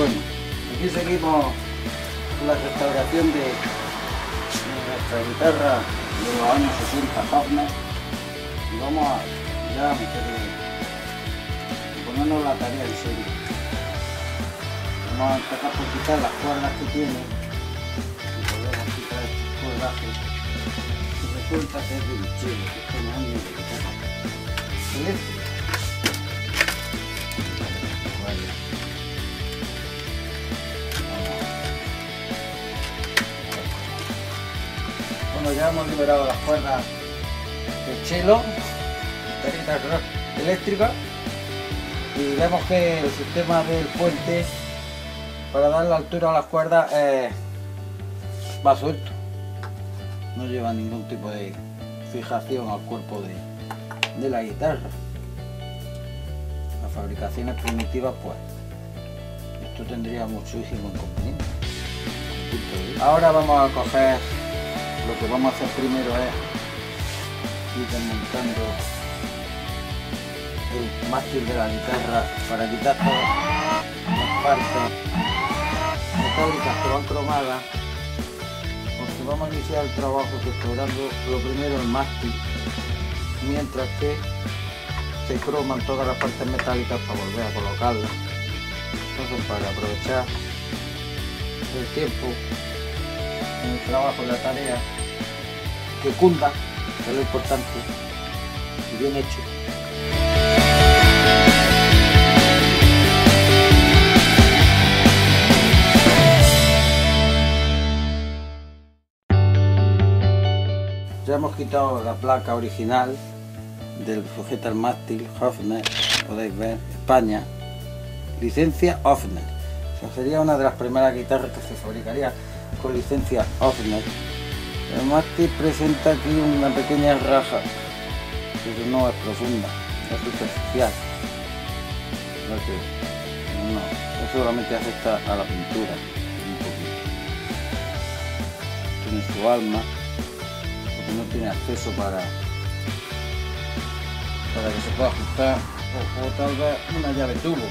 Aquí seguimos la restauración de nuestra guitarra de los años 60 Hofner y vamos a ya meterle, ponernos la tarea en serio. Vamos a empezar por quitar las cuerdas que tiene y podemos quitar estos cuerdajes y resulta que es de bichero, que es ni de guitarra. Ya hemos liberado las cuerdas del chelo, eléctrica, y vemos que el sistema del puente para dar la altura a las cuerdas eh, va suelto. No lleva ningún tipo de fijación al cuerpo de, de la guitarra. Las fabricaciones primitivas, pues, esto tendría muchísimo inconveniente. Ahora vamos a coger, lo que vamos a hacer primero es ir desmontando el mástil de la guitarra para quitar todas las partes metálicas que van cromadas porque vamos a iniciar el trabajo restaurando lo primero el mástil mientras que se croman todas las partes metálicas para volver a colocarlas. Para aprovechar el tiempo el trabajo, la tarea que cunda, que es lo importante y bien hecho. Ya hemos quitado la placa original del sujeta al mástil Hofner, podéis ver, España, licencia Hofner. Sería una de las primeras guitarras que se fabricaría con licencia Hofner. El mástil presenta aquí una pequeña raja, pero no es profunda, es superficial. No, eso solamente afecta a la pintura un poquito. Tiene su alma, porque no tiene acceso para para que se pueda ajustar o tal vez una llave tubo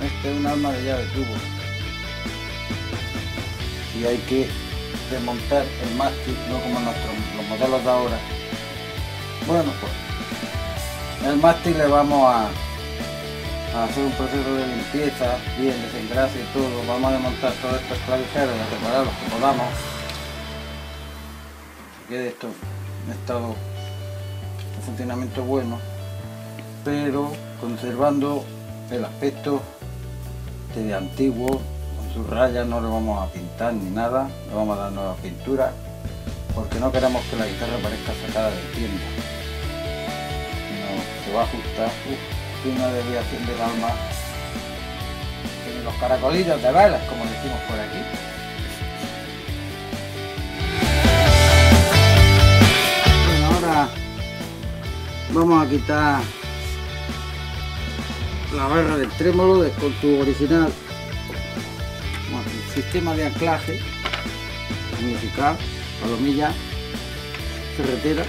este es un alma de llave tubo y hay que desmontar el mástil no como nuestros los modelos de ahora. Bueno pues el mástil le vamos a, hacer un proceso de limpieza bien desengrase y todo. Vamos a desmontar todos estos clavijeros a reparar los que podamos que quede esto en estado de funcionamiento bueno, pero conservando el aspecto de antiguo, sus rayas no le vamos a pintar ni nada, le vamos a dar nueva pintura, porque no queremos que la guitarra parezca sacada de tienda. No, se va a ajustar, Uf, una desviación del alma, tiene los caracolillos de velas, como decimos por aquí. Bueno, ahora vamos a quitar la barra del trémolo de, con tu original sistema de anclaje unificado, palomilla, ferretera.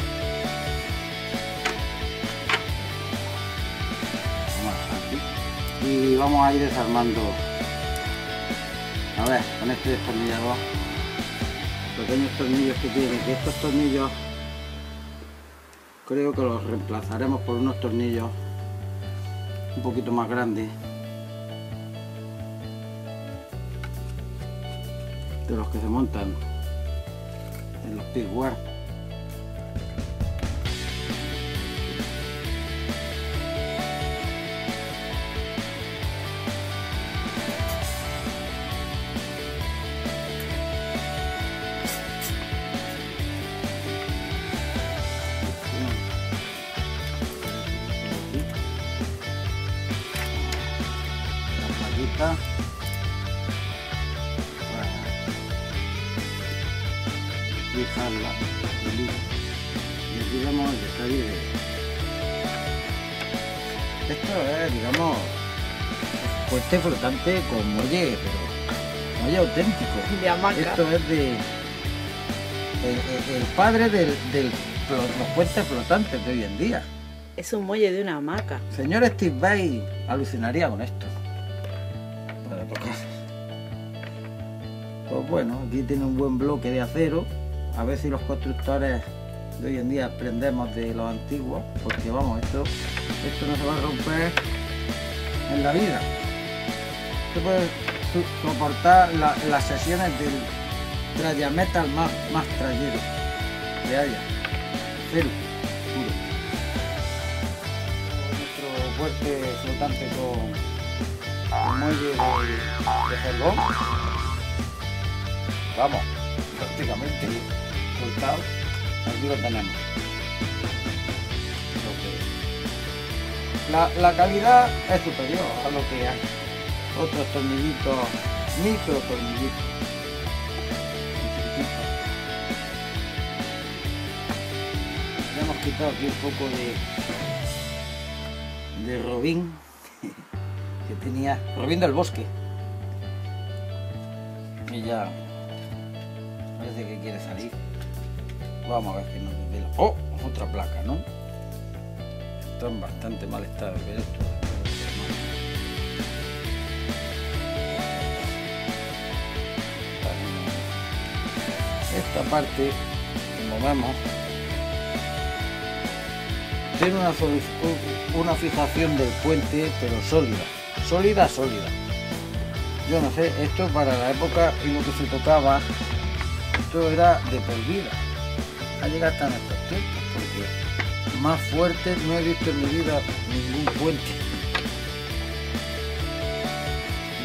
Y vamos a ir desarmando. A ver, con este destornillador pequeños tornillos que tiene, que estos tornillos creo que los reemplazaremos por unos tornillos un poquito más grandes de los que se montan en los pigware fijarla el hilo. y aquí vemos el detalle de esto es digamos puente flotante con muelle pero muelle auténtico De esto es de el, el- el padre del, del flo- los puentes flotantes de hoy en día Es un muelle de una hamaca. Señor Steve Vai alucinaría con esto. Para tocar. Pues bueno, aquí tiene un buen bloque de acero. A ver si los constructores de hoy en día aprendemos de los antiguos, porque vamos, esto, esto no se va a romper en la vida. Esto puede soportar la- las sesiones del traya metal más, más trayero que haya. Cero, puro. Nuestro puente flotante con, muelle de, de. Vamos, prácticamente Aquí lo tenemos. La, la calidad es superior a lo que hay. Otros tornillitos, micro tornillitos. Hemos quitado aquí un poco de de robín que tenía robín del bosque y ya parece que quiere salir vamos a ver que nos desvela oh otra placa no está en bastante mal estado ver esto esta parte como vemos tiene una, una fijación del puente, pero sólida. Sólida, sólida. Yo no sé, esto para la época y lo que se tocaba, esto era de por. Llegado hasta nuestros tiempos, porque más fuerte no he visto en mi vida ningún puente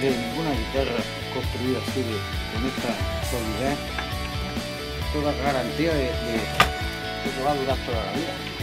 de ninguna guitarra construida así de, con esta solidez. Toda garantía de, de que te va a durar toda la vida.